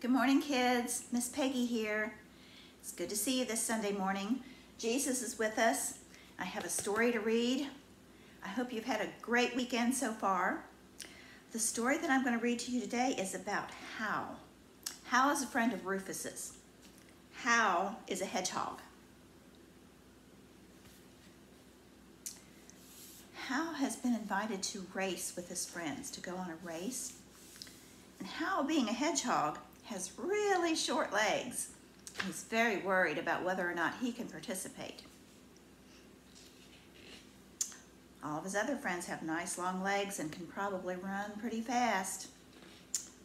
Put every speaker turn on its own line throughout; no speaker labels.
Good morning, kids. Miss Peggy here. It's good to see you this Sunday morning. Jesus is with us. I have a story to read. I hope you've had a great weekend so far. The story that I'm going to read to you today is about Hal. Hal is a friend of Rufus's. Hal is a hedgehog. Hal has been invited to race with his friends, to go on a race. And Hal, being a hedgehog, has really short legs. He's very worried about whether or not he can participate. All of his other friends have nice long legs and can probably run pretty fast.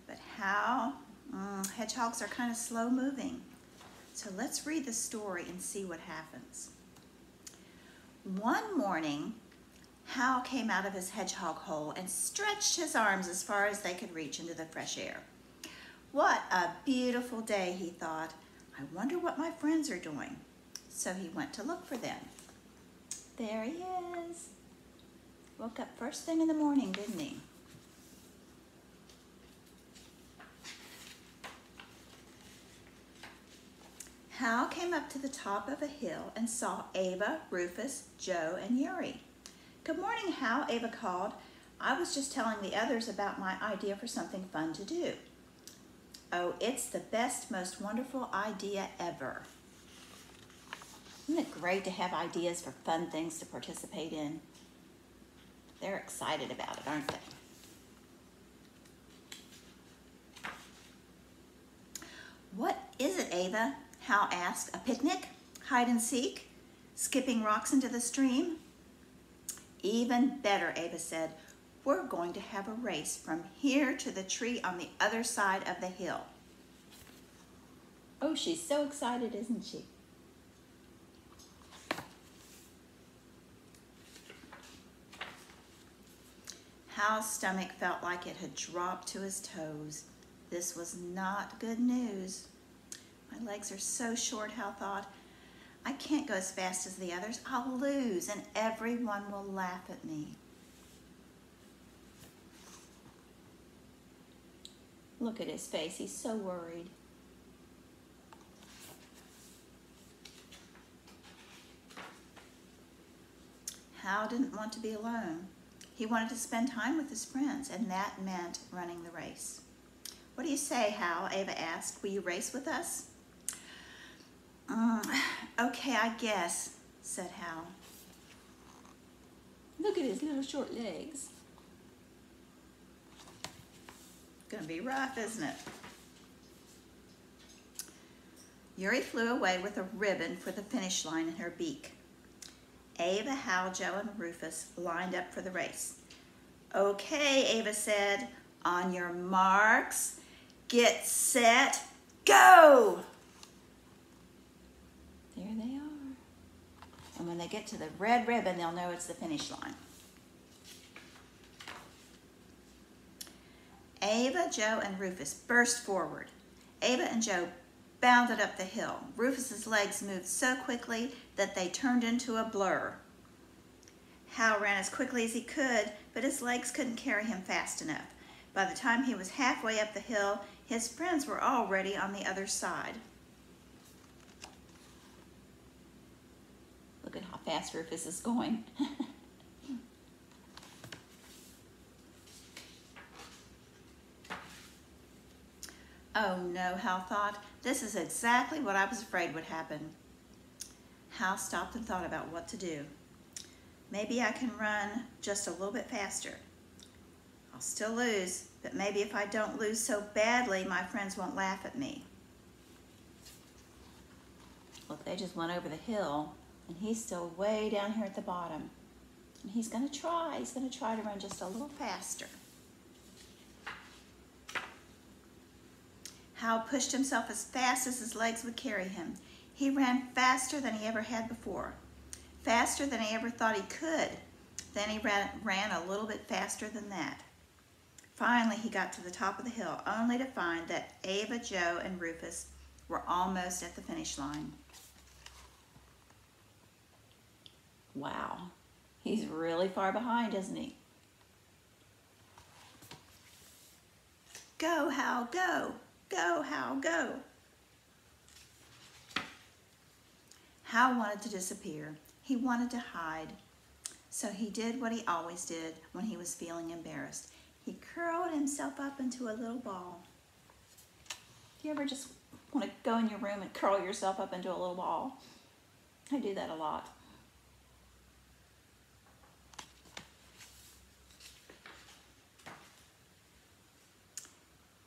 But Hal? mm, hedgehogs are kind of slow moving. So let's read the story and see what happens. One morning, Hal came out of his hedgehog hole and stretched his arms as far as they could reach into the fresh air. What a beautiful day, he thought. I wonder what my friends are doing. So he went to look for them. There he is. Woke up first thing in the morning, didn't he? Hal came up to the top of a hill and saw Ava, Rufus, Joe, and Yuri. Good morning, Hal, Ava called. I was just telling the others about my idea for something fun to do. Oh, it's the best, most wonderful idea ever. Isn't it great to have ideas for fun things to participate in? They're excited about it, aren't they? What is it, Ava? Hal asked. A picnic? Hide and seek? Skipping rocks into the stream? Even better, Ava said. We're going to have a race from here to the tree on the other side of the hill. Oh, she's so excited, isn't she? Hal's stomach felt like it had dropped to his toes. This was not good news. My legs are so short, Hal thought. I can't go as fast as the others. I'll lose, and everyone will laugh at me. Look at his face. He's so worried. Hal didn't want to be alone. He wanted to spend time with his friends, and that meant running the race. What do you say, Hal? Ava asked. Will you race with us? Um, okay, I guess, said Hal. Look at his little short legs. Gonna be rough, isn't it? Yuri flew away with a ribbon for the finish line in her beak. Ava, Hal, Joe, and Rufus lined up for the race. Okay, Ava said, on your marks, get set, go! There they are. And when they get to the red ribbon, they'll know it's the finish line. Ava, Joe, and Rufus burst forward. Ava and Joe bounded up the hill. Rufus's legs moved so quickly that they turned into a blur. Hal ran as quickly as he could, but his legs couldn't carry him fast enough. By the time he was halfway up the hill, his friends were already on the other side. Look at how fast Rufus is going. oh no, Hal thought. This is exactly what I was afraid would happen. Hal stopped and thought about what to do. Maybe I can run just a little bit faster. I'll still lose, but maybe if I don't lose so badly, my friends won't laugh at me. Look, they just went over the hill, and he's still way down here at the bottom. And he's going to try. He's going to try to run just a little faster. Hal pushed himself as fast as his legs would carry him. He ran faster than he ever had before, faster than he ever thought he could. Then he ran, ran a little bit faster than that. Finally, he got to the top of the hill, only to find that Ava, Joe, and Rufus were almost at the finish line. Wow, he's really far behind, isn't he? Go, Hal, go, Go, Hal, go. Hal wanted to disappear. He wanted to hide. So he did what he always did when he was feeling embarrassed. He curled himself up into a little ball. Do you ever just want to go in your room and curl yourself up into a little ball? I do that a lot.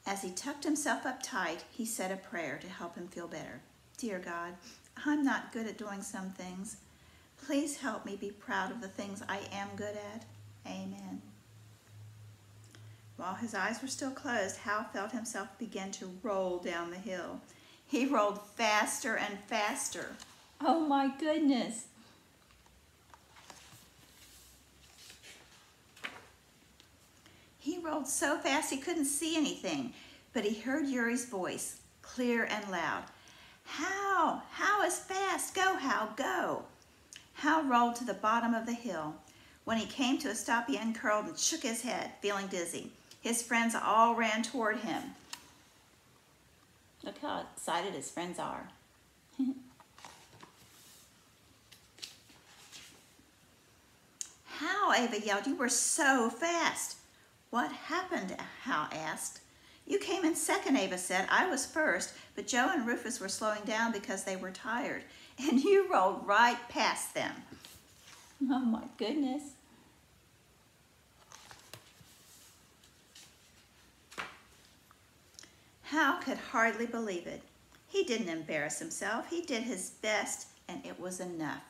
As he tucked himself up tight, he said a prayer to help him feel better. Dear God, I'm not good at doing some things. Please help me be proud of the things I am good at. Amen. While his eyes were still closed, Hal felt himself begin to roll down the hill. He rolled faster and faster. Oh my goodness. He rolled so fast he couldn't see anything, but he heard Yuri's voice, clear and loud. Hal? Hal is fast. Go, Hal, go. Hal rolled to the bottom of the hill. When he came to a stop, he uncurled and shook his head, feeling dizzy. His friends all ran toward him. Look Hal excited his friends are. how, Ava yelled. You were so fast. What happened? Hal asked. You came in second, Ava said. I was first, but Joe and Rufus were slowing down because they were tired, and you rolled right past them. Oh my goodness. Hal could hardly believe it. He didn't embarrass himself. He did his best, and it was enough.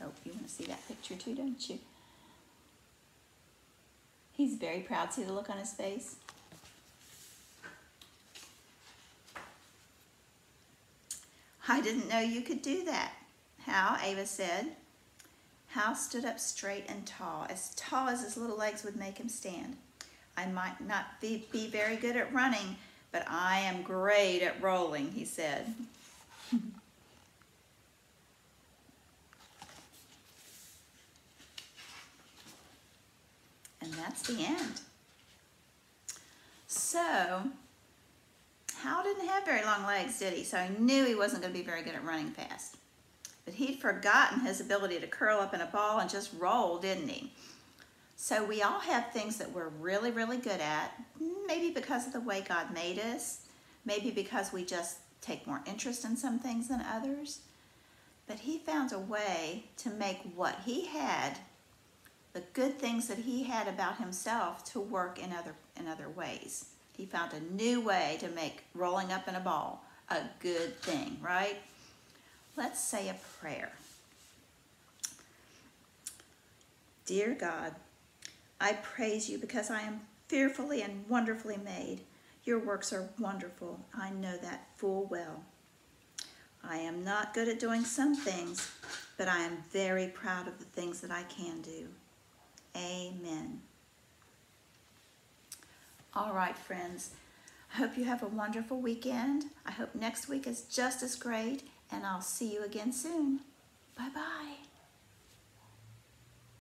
Oh, you want to see that picture too, don't you? He's very proud. To see the look on his face? I didn't know you could do that. Hal, Ava said. Hal stood up straight and tall, as tall as his little legs would make him stand. I might not be, be very good at running, but I am great at rolling, he said. and that's the end. So, Hal didn't have very long legs, did he? So he knew he wasn't going to be very good at running fast. But he'd forgotten his ability to curl up in a ball and just roll, didn't he? So we all have things that we're really, really good at, maybe because of the way God made us, maybe because we just take more interest in some things than others. But he found a way to make what he had, the good things that he had about himself, to work in other, in other ways. He found a new way to make rolling up in a ball a good thing, right? Let's say a prayer. Dear God, I praise you because I am fearfully and wonderfully made. Your works are wonderful. I know that full well. I am not good at doing some things, but I am very proud of the things that I can do. Amen. All right, friends. I hope you have a wonderful weekend. I hope next week is just as great, and I'll see you again soon. Bye-bye.